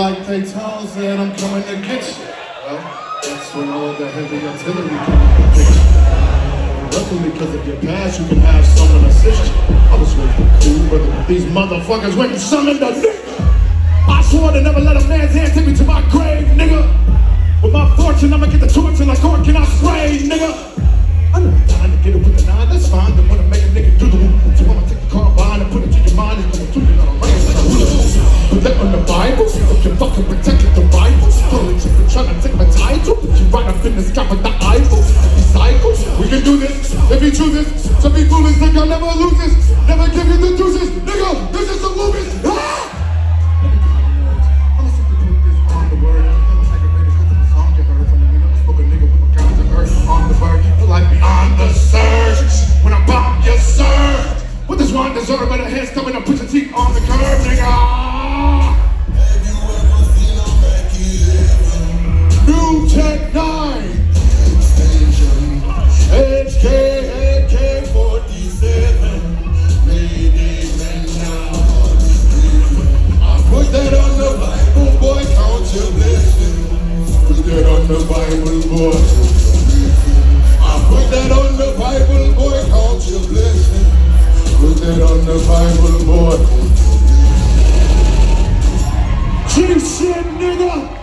said I'm coming to get you. Well, that's when all the heavy artillery comes the picture. Luckily, because of your past, you can have someone assist you. I was really cool, but these motherfuckers went and summoned a nigga. I swore to never let a man's hand take me to my grave, nigga. With my fortune, I'ma get the torch and like cork can I spray, nigga. The sky with the. These cycles, we can do this. If you choose this, some be foolish, I'll never lose this. Never give you the deuces. Nigga, this is the movie. Ah! Nigga. Nigga. When I one deserve? Better hands coming and put your teeth on the curb, nigga. the Bible, boy. I put that on the Bible, boy, count your blessings. Put that on the Bible, boy. Chief shit, nigga!